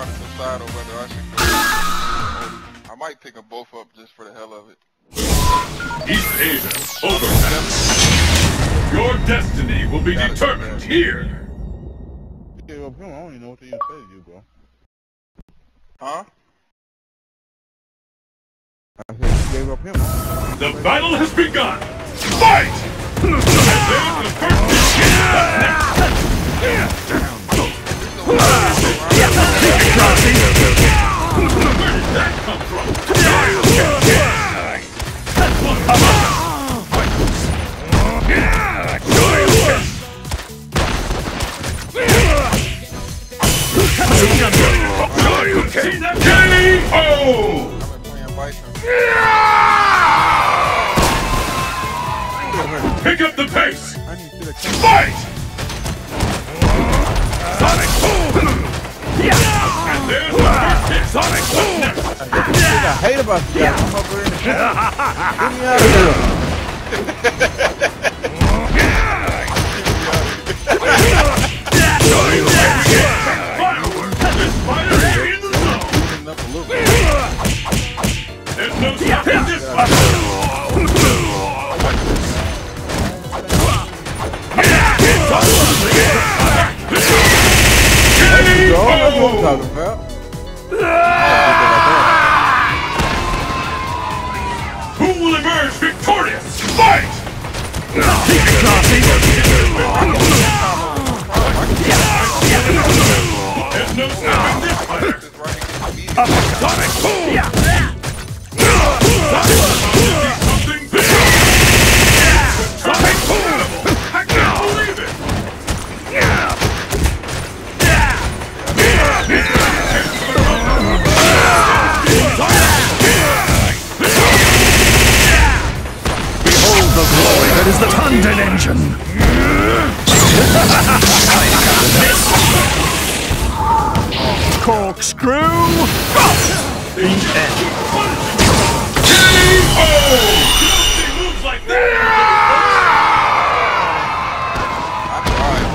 trying to decide on whether I should go. I might pick them both up just for the hell of it. East Asia, overpass. Your destiny will be determined here. You gave up. I don't even know what to even say to you, bro. Huh? I said gave up him. The battle has begun. Fight! K.O. Playing Bison. Pick up the pace. I need to Fight! Sonic Boom! And there's the first. Sonic Boom! I hate about you guys. Over here Get me out of here. Who will emerge victorious? Fight! The glory that is the Tanden engine! Corkscrew! K.O. You moves like that! I tried.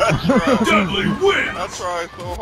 I tried. Dudley wins! I tried so hard.